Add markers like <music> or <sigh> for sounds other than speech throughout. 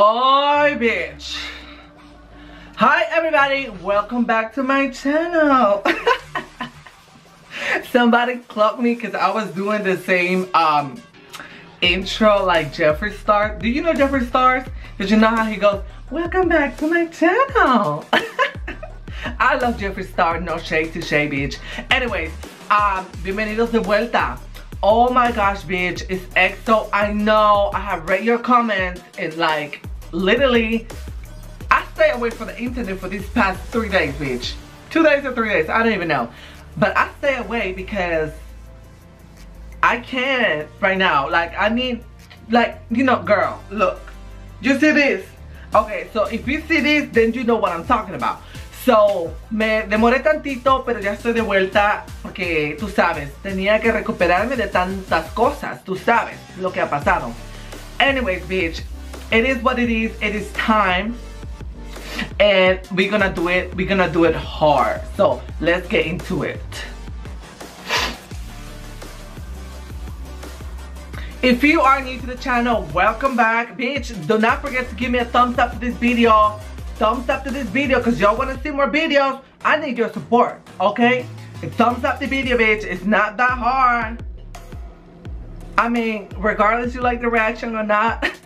Oi, bitch. Hi, everybody. Welcome back to my channel. <laughs> Somebody clocked me because I was doing the same um, intro like Jeffree Star. Do you know Jeffree Stars? Did you know how he goes, welcome back to my channel. <laughs> I love Jeffree Star, no shade to shade, bitch. Anyways, um, bienvenidos de vuelta. Oh my gosh, bitch, it's EXO. I know I have read your comments and like, literally, I stay away from the internet for these past three days, bitch. Two days or three days, I don't even know. But I stay away because I can't right now. Like, I need, like, you know, girl, look. You see this? Okay, so if you see this, then you know what I'm talking about. So, me demoré tantito, pero ya estoy de vuelta porque, tú sabes, tenía que recuperarme de tantas cosas, tú sabes lo que ha pasado. Anyways, bitch, it is what it is, it is time. And we're gonna do it, we're gonna do it hard. So, let's get into it. If you are new to the channel, welcome back. Bitch, do not forget to give me a thumbs up to this video thumbs up to this video because y'all want to see more videos. I need your support, okay? thumbs up the video, bitch. It's not that hard. I mean, regardless you like the reaction or not, <laughs>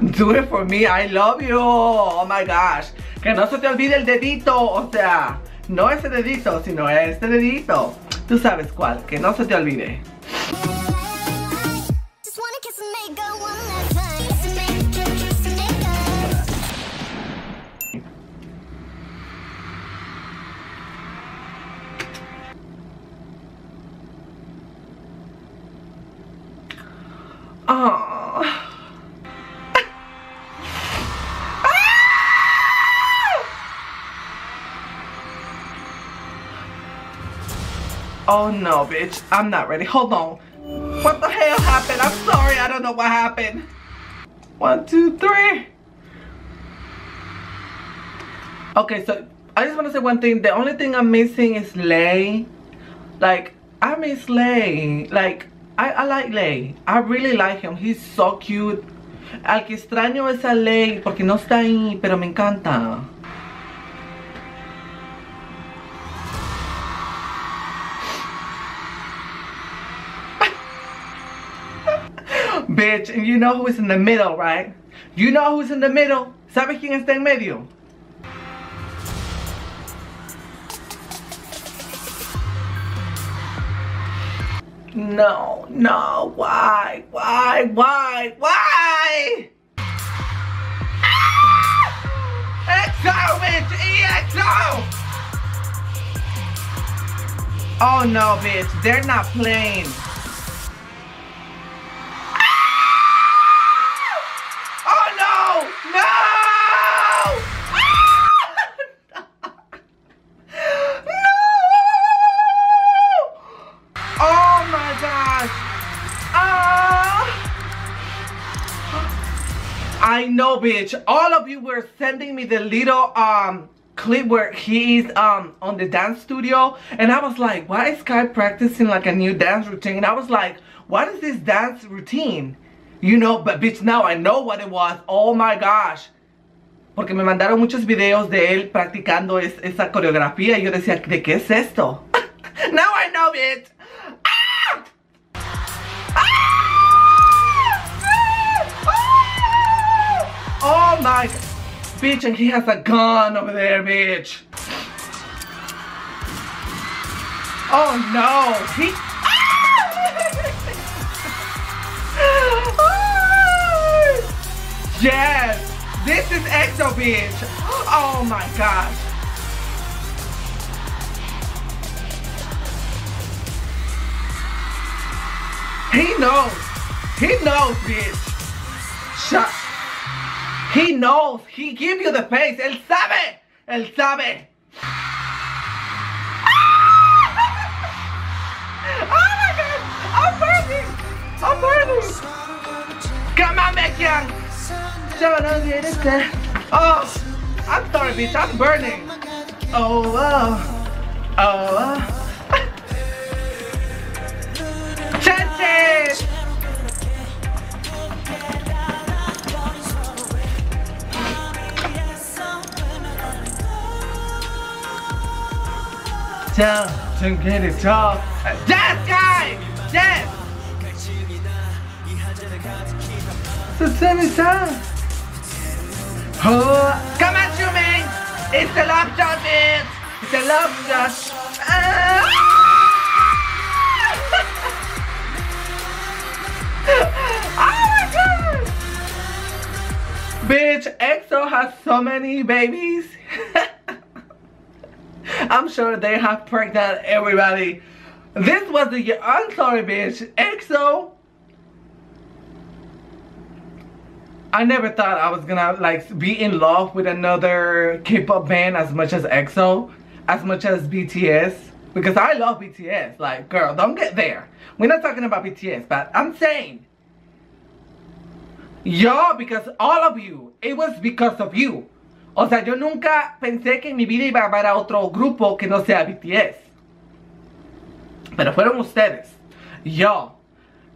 <laughs> do it for me. I love you. Oh my gosh. Que no se te olvide el dedito, o sea, no ese dedito, sino este dedito. Tú sabes cuál, que no se te olvide. Oh. Oh no, bitch. I'm not ready. Hold on. What the hell happened? I'm sorry. I don't know what happened. One, two, three. Okay, so I just want to say one thing. The only thing I'm missing is Lay. Like, I miss Lay. Like, I, I like Lay. I really like him. He's so cute. Al que extraño es a Lay porque no está ahí, pero me encanta. Bitch, and you know who's in the middle, right? You know who's in the middle? ¿Sabes quién está en medio? No, no, why, why, why, why? Ah! EXO, bitch, EXO! Oh no, bitch, they're not playing. Bitch. All of you were sending me the little um clip where he's um on the dance studio. And I was like why is Kai practicing like a new dance routine? And I was like what is this dance routine? You know but bitch now I know what it was. Oh my gosh. Porque me mandaron muchos videos de él practicando es, esa coreografía. Y yo decía ¿de qué es esto? <laughs> now I know bitch Oh my, bitch, and he has a gun over there, bitch. Oh no, he. <laughs> yes, this is EXO, bitch. Oh my gosh. He knows. He knows, bitch. Shut he knows. He give you the face. Él sabe. Él sabe. <laughs> oh my god. I'm burning. I'm burning. Come on, Mekian. Eh. Oh, I'm sorry, bitch. I'm burning. Oh, oh. Oh, oh. Down, to get it all. Yes, guys! Tell me time. Oh, come on, Xiumin! It's the love shot, man! It's the love shot. Ah! <laughs> oh my god! Bitch, EXO has so many babies. I'm sure they have pregnant everybody. This was the year. I'm sorry, bitch. EXO. I never thought I was gonna like be in love with another K-pop band as much as EXO, as much as BTS. Because I love BTS. Like, girl, don't get there. We're not talking about BTS, but I'm saying, y'all, because all of you, it was because of you. O sea, yo nunca pensé que en mi vida iba a haber a otro grupo que no sea BTS. Pero fueron ustedes. Y'all.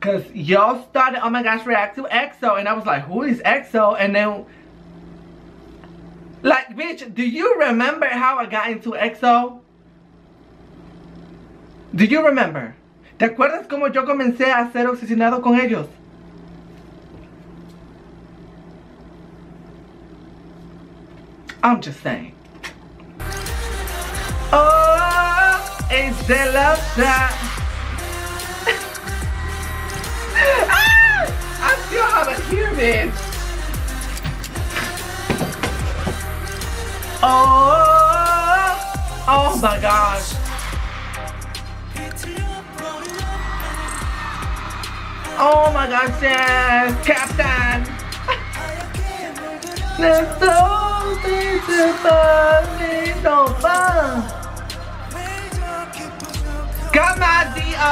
Because y'all started, oh my gosh, react to EXO. And I was like, who is EXO? And then, like, bitch, do you remember how I got into EXO? Do you remember? ¿Te acuerdas cómo yo comencé a ser obsesionado con ellos? I'm just saying. Oh, it's the love shot. <laughs> ah, I still have here, bitch. Oh, oh my gosh. Oh my gosh, yes, Captain. <laughs> Let's go. Come on, Dio!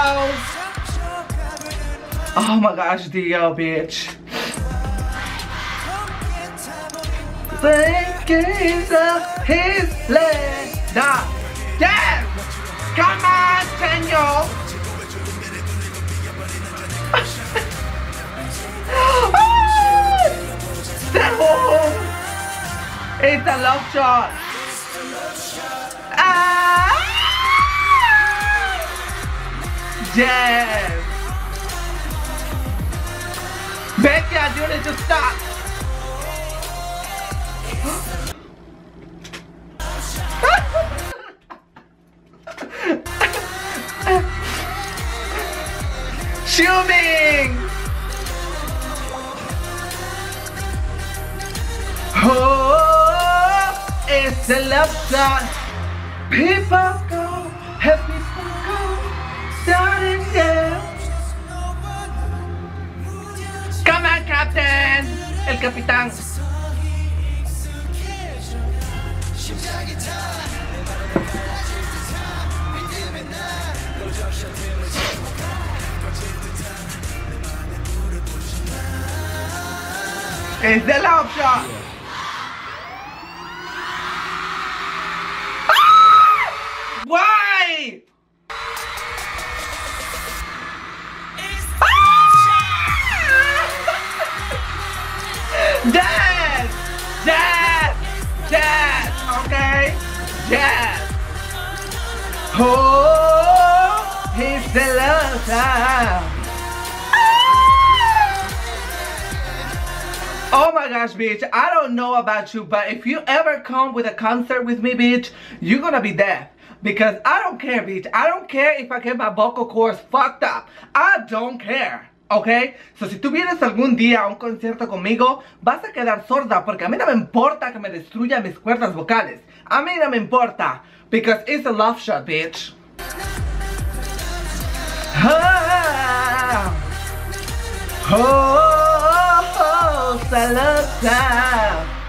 Oh my gosh, Dio, bitch. Think he's up his leg. Yes! Come on, Tenyo! It's a love shot. Ah! Yes. Becky, I do need to stop. <laughs> Shooting! The left side. People go, happy people go, starting down. Come on, Captain! El Capitán. It's the love shot. Oh, he's the love Oh my gosh, bitch. I don't know about you, but if you ever come with a concert with me, bitch, you're gonna be deaf. Because I don't care, bitch. I don't care if I get my vocal cords fucked up. I don't care. ¿Ok? So, si tú vienes algún día a un concierto conmigo, vas a quedar sorda porque a mí no me importa que me destruya mis cuerdas vocales. A mí no me importa, because it's a love shot, bitch. Ah, oh, oh, oh,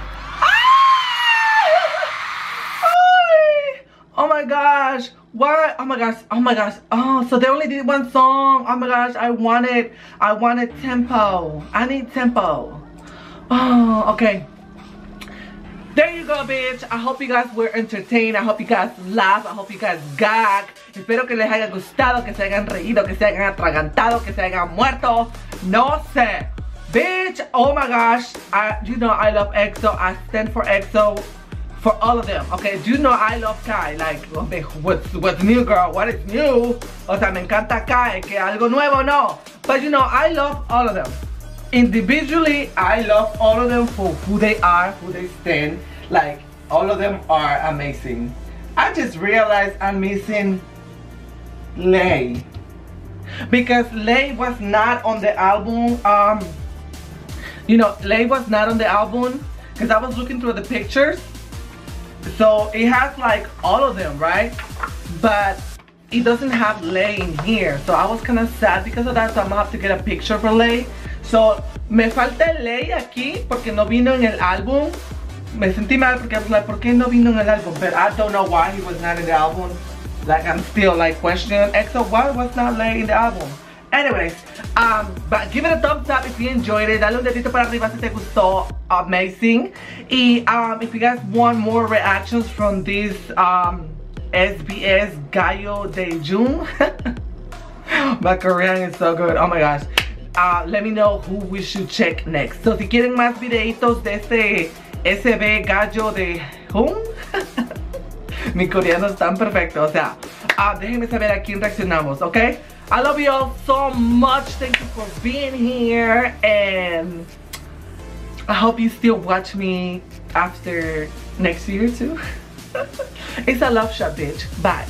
my gosh. What? Oh my gosh. Oh my gosh. Oh, so they only did one song. Oh my gosh. I wanted, I wanted tempo. I need tempo. Oh, okay. There you go, bitch. I hope you guys were entertained. I hope you guys laughed. I hope you guys gag. Espero que les haya gustado, que se hayan reído, que se hayan atragantado, que se hayan muerto. No sé. Bitch, oh my gosh. I, you know I love EXO. I stand for EXO for all of them, okay? Do you know I love Kai, like, what's, what's new, girl? What is new? O sea, me encanta Kai, que algo nuevo, no. But you know, I love all of them. Individually, I love all of them for who they are, who they stand. Like, all of them are amazing. I just realized I'm missing Lay. Because Lay was not on the album, um, you know, Lay was not on the album because I was looking through the pictures so it has like all of them right? But it doesn't have Lay in here. So I was kind of sad because of that so I'm gonna have to get a picture for Lay so me falta Lay aquí porque no vino en el álbum. Me sentí mal porque I was like ¿por qué no vino en el álbum? but I don't know why he was not in the album. Like I'm still like questioning. EXO why was not Lay in the album Anyways, um, but give it a thumbs up if you enjoyed it. Dale un dedito para arriba si te gustó. Amazing. Y um, if you guys want more reactions from this um, SBS Gayo Daejun. <laughs> My Korean is so good. Oh my gosh. Uh, let me know who we should check next. So si quieren más videitos de este SB Gallo de June. <laughs> Mi coreano es tan perfecto. O sea, uh, déjenme saber a quién reaccionamos, ¿ok? I love you all so much. Thank you for being here. And I hope you still watch me after next year too. <laughs> it's a love shot, bitch. Bye.